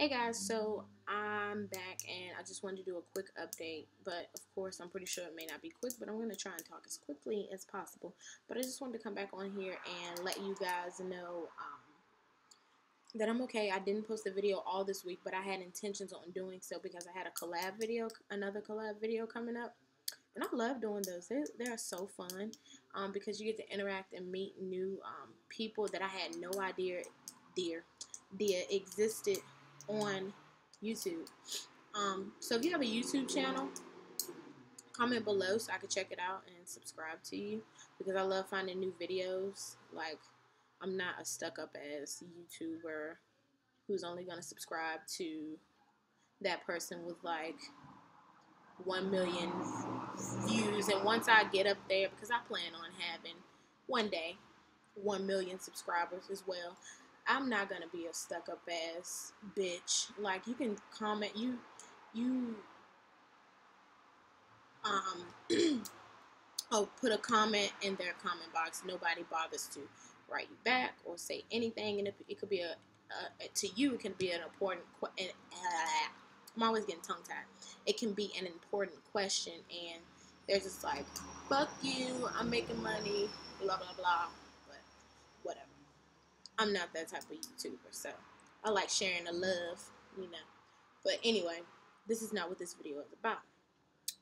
Hey guys, so I'm back and I just wanted to do a quick update, but of course I'm pretty sure it may not be quick, but I'm going to try and talk as quickly as possible. But I just wanted to come back on here and let you guys know um, that I'm okay. I didn't post a video all this week, but I had intentions on doing so because I had a collab video, another collab video coming up. And I love doing those. They, they are so fun um, because you get to interact and meet new um, people that I had no idea, dear, dear existed on YouTube. Um, so if you have a YouTube channel, comment below so I can check it out and subscribe to you because I love finding new videos. Like, I'm not a stuck up ass YouTuber who's only going to subscribe to that person with like 1 million views. And once I get up there, because I plan on having one day 1 million subscribers as well, I'm not gonna be a stuck up ass bitch. Like you can comment you you um oh put a comment in their comment box. Nobody bothers to write you back or say anything, and it, it could be a, a, to you. It can be an important. Uh, I'm always getting tongue tied. It can be an important question, and they're just like, "Fuck you! I'm making money." Blah blah blah. I'm not that type of YouTuber, so I like sharing the love, you know. But anyway, this is not what this video is about.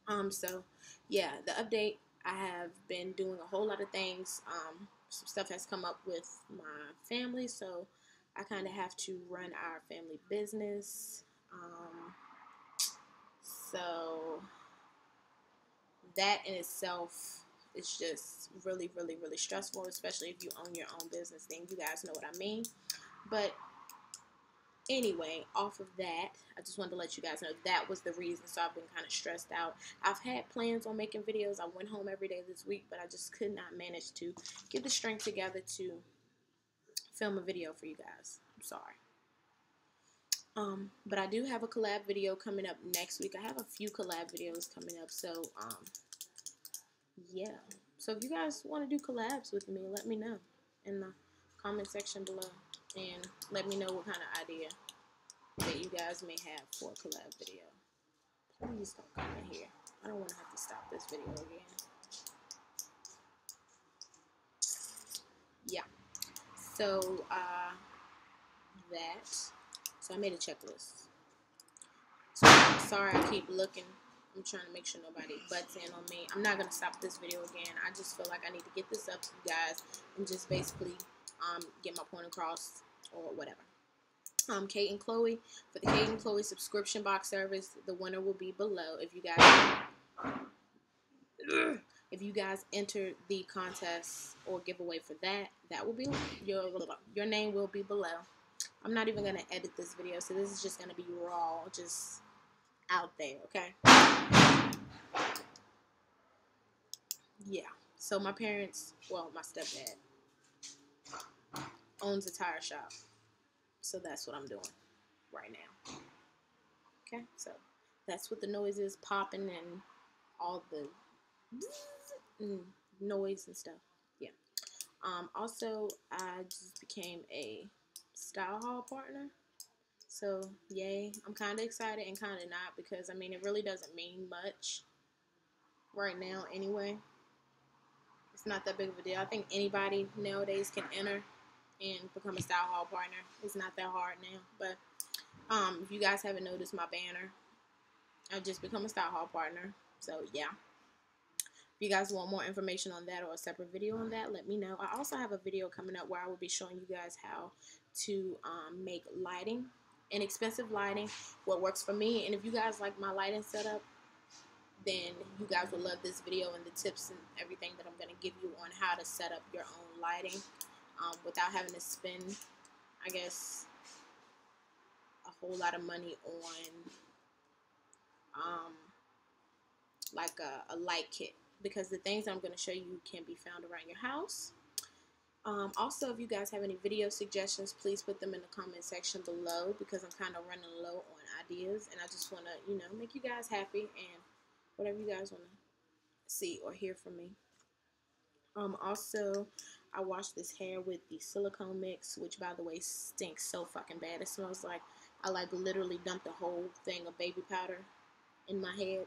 Um, so yeah, the update. I have been doing a whole lot of things. Um, some stuff has come up with my family, so I kind of have to run our family business. Um, so that in itself it's just really, really, really stressful, especially if you own your own business. Then you guys know what I mean. But anyway, off of that, I just wanted to let you guys know that was the reason. So I've been kind of stressed out. I've had plans on making videos. I went home every day this week, but I just could not manage to get the strength together to film a video for you guys. I'm sorry. Um, but I do have a collab video coming up next week. I have a few collab videos coming up, so um, yeah. So if you guys want to do collabs with me, let me know in the comment section below. And let me know what kind of idea that you guys may have for a collab video. Please don't come in here. I don't want to have to stop this video again. Yeah. So, uh, that. So I made a checklist. So, sorry I keep looking I'm trying to make sure nobody butts in on me. I'm not going to stop this video again. I just feel like I need to get this up to you guys and just basically um, get my point across or whatever. Um, Kate and Chloe, for the Kate and Chloe subscription box service, the winner will be below. If you guys, if you guys enter the contest or giveaway for that, that will be your your name will be below. I'm not even gonna edit this video, so this is just gonna be raw, just out there, okay? Yeah. So my parents, well, my stepdad owns a tire shop. So that's what I'm doing right now. Okay? So that's what the noise is popping and all the noise and stuff. Yeah. Um, also, I just became a StyleHaul partner. So, yay. I'm kind of excited and kind of not because, I mean, it really doesn't mean much right now anyway. It's not that big of a deal. I think anybody nowadays can enter and become a StyleHaul partner. It's not that hard now. But um, if you guys haven't noticed my banner, I've just become a StyleHaul partner. So, yeah. If you guys want more information on that or a separate video on that, let me know. I also have a video coming up where I will be showing you guys how to um, make lighting inexpensive lighting, what works for me. And if you guys like my lighting setup, then you guys will love this video and the tips and everything that I'm going to give you on how to set up your own lighting um, without having to spend, I guess, a whole lot of money on um, like a, a light kit. Because the things I'm going to show you can be found around your house. Um, also, if you guys have any video suggestions, please put them in the comment section below because I'm kind of running low on ideas and I just want to, you know, make you guys happy and whatever you guys want to see or hear from me. Um, also, I washed this hair with the silicone mix, which by the way stinks so fucking bad. It smells like I like literally dumped a whole thing of baby powder in my head.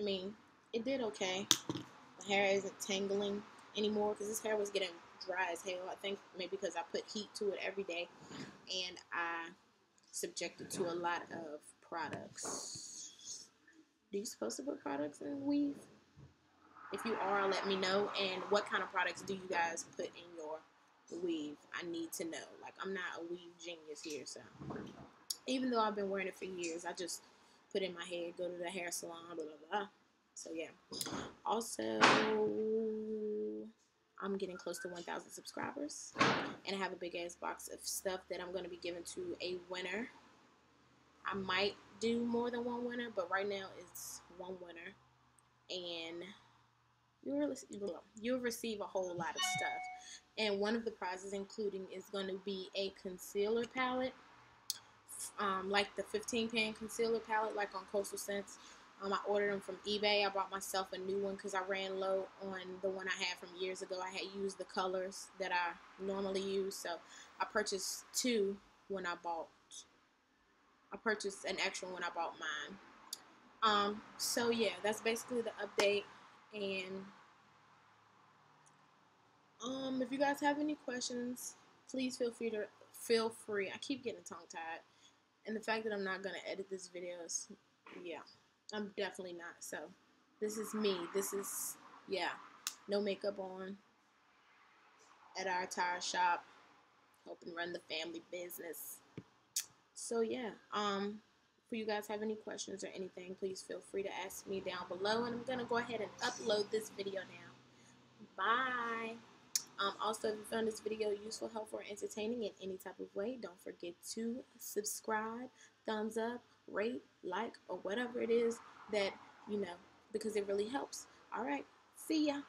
I mean, it did okay. The hair isn't tangling anymore because this hair was getting dry as hell. I think maybe because I put heat to it every day and I subjected to a lot of products. Do you supposed to put products in weave? If you are, let me know. And what kind of products do you guys put in your weave? I need to know. Like, I'm not a weave genius here, so. Even though I've been wearing it for years, I just put in my head, go to the hair salon, blah, blah, blah. So, yeah. Also, I'm getting close to 1,000 subscribers. And I have a big ass box of stuff that I'm going to be giving to a winner. I might do more than one winner, but right now it's one winner. And you'll, receive a whole lot of stuff. And one of the prizes including is going to be a concealer palette. Um, like the 15 pan concealer palette like on Coastal Scents um, I ordered them from eBay. I bought myself a new one because I ran low on the one I had from years ago. I had used the colors that I normally use, so I purchased two when I bought. I purchased an extra when I bought mine. Um, so yeah, that's basically the update. And um, if you guys have any questions, please feel free to feel free. I keep getting tongue tied, and the fact that I'm not gonna edit this video is yeah. I'm definitely not. So this is me. This is yeah. No makeup on. At our tire shop. Helping run the family business. So yeah. Um if you guys have any questions or anything, please feel free to ask me down below. And I'm gonna go ahead and upload this video now. Bye. Um, also, if you found this video useful, helpful, or entertaining in any type of way, don't forget to subscribe, thumbs up, rate, like, or whatever it is that, you know, because it really helps. All right. See ya.